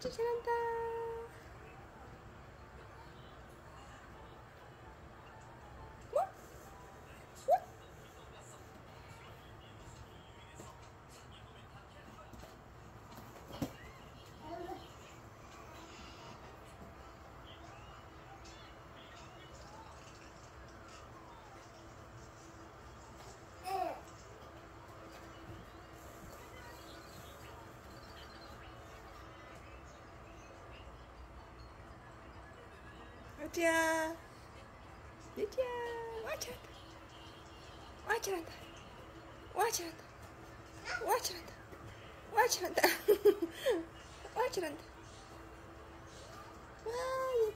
ちゃんだ Watch it. Watch it. Watch it. Watch it. Watch it. Watch it. Wow, you